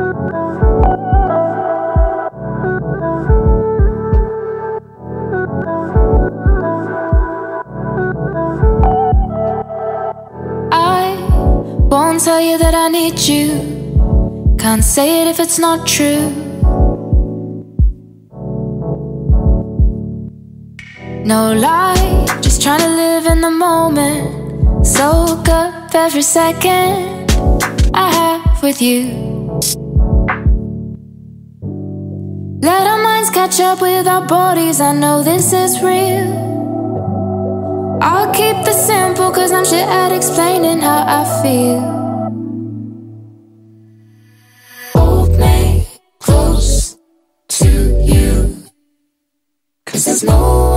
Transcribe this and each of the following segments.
I won't tell you that I need you. Can't say it if it's not true. No lie, just trying to live in the moment. Soak up every second I have with you. Let our minds catch up with our bodies. I know this is real. I'll keep this simple cause I'm shit at explaining how I feel. Hold me close to you. Cause there's no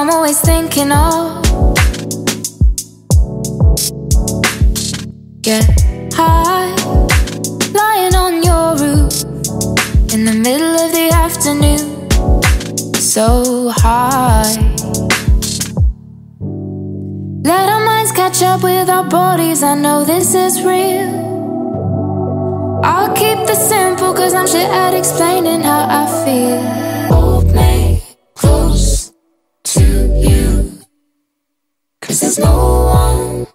I'm always thinking of. Get high, lying on your roof in the middle of the afternoon. So high. Let our minds catch up with our bodies. I know this is real. I'll keep this simple cause I'm shit at explaining how I feel. one.